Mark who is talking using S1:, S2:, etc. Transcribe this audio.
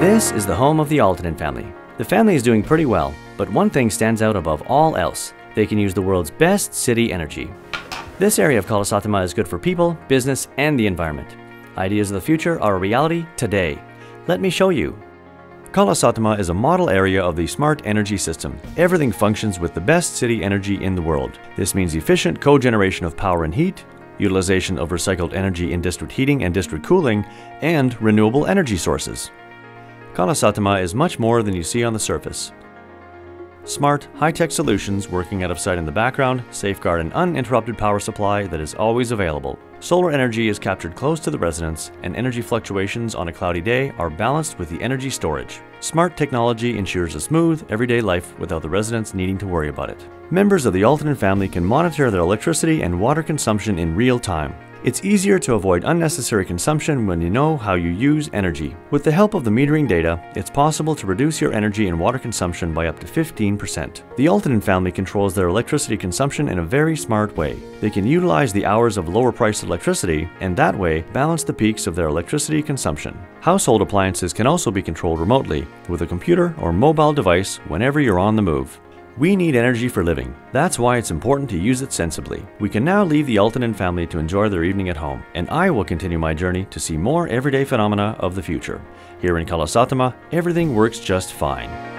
S1: This is the home of the Aaltonen family. The family is doing pretty well, but one thing stands out above all else. They can use the world's best city energy. This area of Kalasatama is good for people, business, and the environment. Ideas of the future are a reality today. Let me show you. Kalasatama is a model area of the smart energy system. Everything functions with the best city energy in the world. This means efficient cogeneration of power and heat, utilization of recycled energy in district heating and district cooling, and renewable energy sources. Kalasatama is much more than you see on the surface. Smart, high-tech solutions working out of sight in the background safeguard an uninterrupted power supply that is always available. Solar energy is captured close to the residence, and energy fluctuations on a cloudy day are balanced with the energy storage. Smart technology ensures a smooth, everyday life without the residents needing to worry about it. Members of the Aaltonen family can monitor their electricity and water consumption in real time. It's easier to avoid unnecessary consumption when you know how you use energy. With the help of the metering data, it's possible to reduce your energy and water consumption by up to 15%. The Aaltonen family controls their electricity consumption in a very smart way. They can utilize the hours of lower priced electricity and that way balance the peaks of their electricity consumption. Household appliances can also be controlled remotely with a computer or mobile device whenever you're on the move. We need energy for living. That's why it's important to use it sensibly. We can now leave the Aaltonen family to enjoy their evening at home, and I will continue my journey to see more everyday phenomena of the future. Here in Kalasatama, everything works just fine.